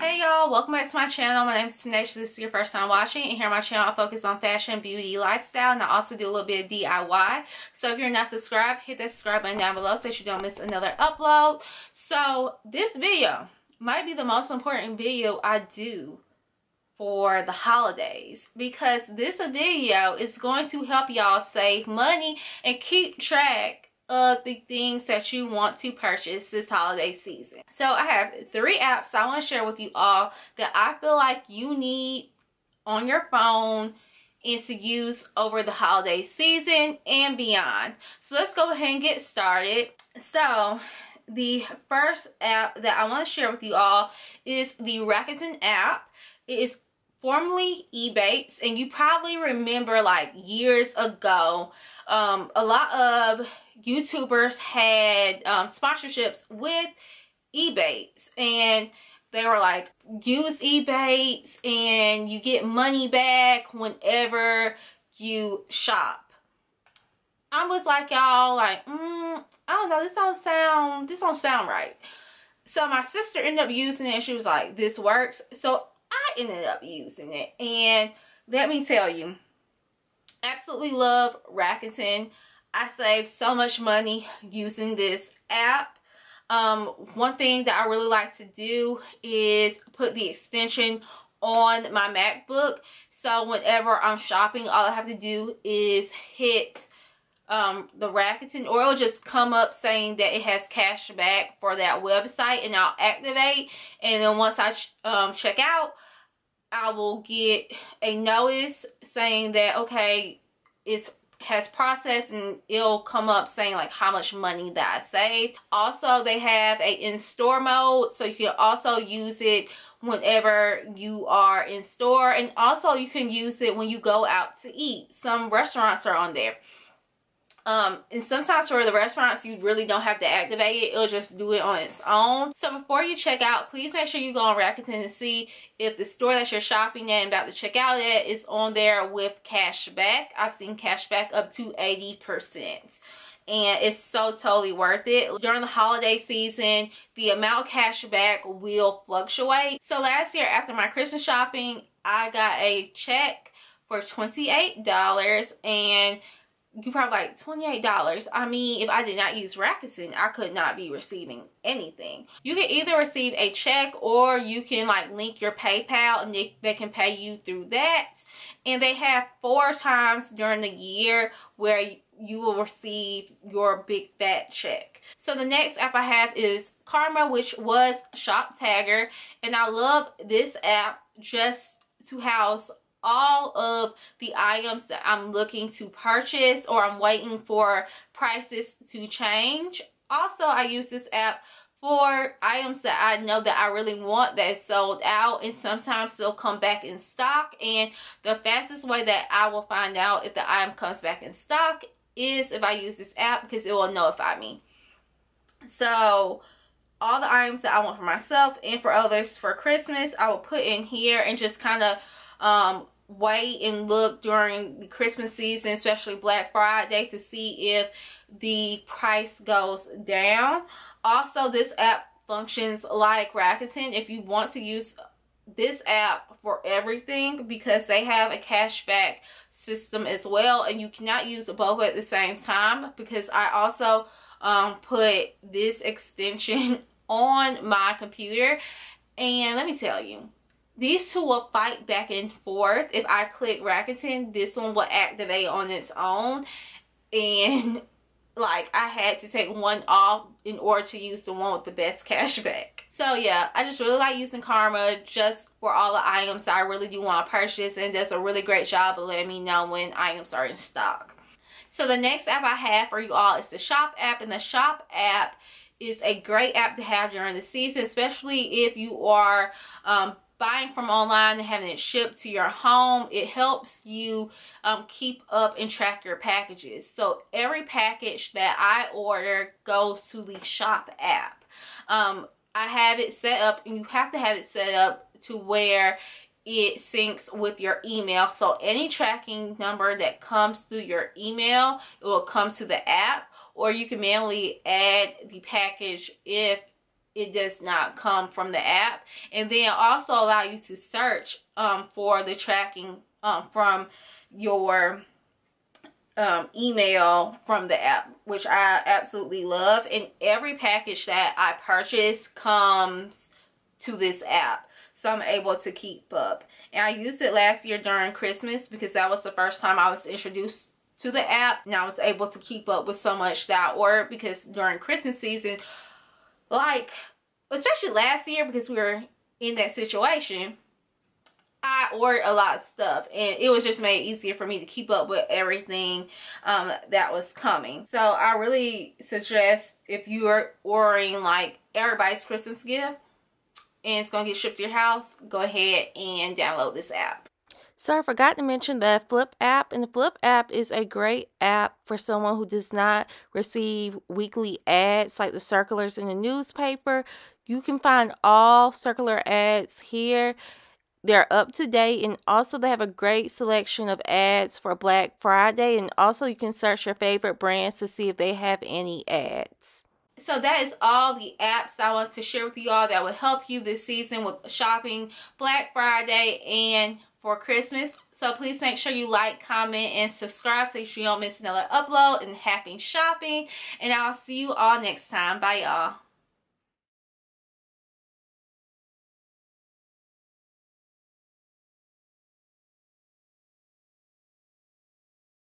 Hey y'all, welcome back to my channel. My name is Tanasia. This is your first time watching. And here on my channel, I focus on fashion, beauty, lifestyle, and I also do a little bit of DIY. So if you're not subscribed, hit that subscribe button down below so you don't miss another upload. So this video might be the most important video I do for the holidays because this video is going to help y'all save money and keep track of the things that you want to purchase this holiday season. So I have three apps I want to share with you all that I feel like you need on your phone and to use over the holiday season and beyond. So let's go ahead and get started. So the first app that I want to share with you all is the Rakuten app. It is formerly Ebates and you probably remember like years ago um, a lot of YouTubers had um, sponsorships with Ebates and they were like use Ebates and you get money back whenever you shop. I was like y'all like mm, I don't know this don't sound this don't sound right. So my sister ended up using it and she was like this works. So I ended up using it and let me tell you absolutely love Rakuten. I saved so much money using this app. Um, one thing that I really like to do is put the extension on my MacBook. So whenever I'm shopping, all I have to do is hit um, the Rakuten or it'll just come up saying that it has cash back for that website and I'll activate. And then once I ch um, check out, I will get a notice saying that, okay, it's has processed and it'll come up saying like how much money that I saved. Also, they have a in-store mode, so you can also use it whenever you are in store and also you can use it when you go out to eat. Some restaurants are on there. Um, and sometimes for the restaurants, you really don't have to activate it. It'll just do it on its own. So before you check out, please make sure you go on Rakuten and see if the store that you're shopping at and about to check out at is on there with cash back. I've seen cash back up to 80% and it's so totally worth it. During the holiday season, the amount cash back will fluctuate. So last year after my Christmas shopping, I got a check for $28 and you probably like $28. I mean, if I did not use Rakuten, I could not be receiving anything. You can either receive a check or you can like link your PayPal and they, they can pay you through that. And they have four times during the year where you will receive your big fat check. So the next app I have is Karma, which was Shoptagr. And I love this app just to house all of the items that I'm looking to purchase or I'm waiting for prices to change. Also, I use this app for items that I know that I really want that is sold out and sometimes they'll come back in stock and the fastest way that I will find out if the item comes back in stock is if I use this app because it will notify me. So all the items that I want for myself and for others for Christmas I will put in here and just kind of um, wait and look during the Christmas season, especially Black Friday, to see if the price goes down. Also, this app functions like Rakuten. If you want to use this app for everything because they have a cashback system as well and you cannot use both at the same time because I also um, put this extension on my computer and let me tell you these two will fight back and forth. If I click Rakuten, this one will activate on its own. And like I had to take one off in order to use the one with the best cashback. So yeah, I just really like using Karma just for all the items that I really do want to purchase and does a really great job of letting me know when items are in stock. So the next app I have for you all is the Shop app and the Shop app is a great app to have during the season, especially if you are um, buying from online and having it shipped to your home, it helps you um, keep up and track your packages. So every package that I order goes to the shop app. Um, I have it set up and you have to have it set up to where it syncs with your email. So any tracking number that comes through your email, it will come to the app or you can manually add the package if it does not come from the app. And then also allow you to search um, for the tracking um, from your um, email from the app, which I absolutely love. And every package that I purchase comes to this app. So I'm able to keep up. And I used it last year during Christmas because that was the first time I was introduced to the app. And I was able to keep up with so much that ordered because during Christmas season, like, especially last year because we were in that situation, I ordered a lot of stuff and it was just made easier for me to keep up with everything um, that was coming. So I really suggest if you are ordering like everybody's Christmas gift and it's going to get shipped to your house, go ahead and download this app. So I forgot to mention the Flipp app, and the Flipp app is a great app for someone who does not receive weekly ads like the circulars in the newspaper. You can find all circular ads here they're up to date and also they have a great selection of ads for Black Friday and also you can search your favorite brands to see if they have any ads. So that is all the apps I want to share with you all that will help you this season with shopping Black Friday and for Christmas. So please make sure you like, comment, and subscribe so you don't miss another upload and happy shopping. And I'll see you all next time. Bye y'all.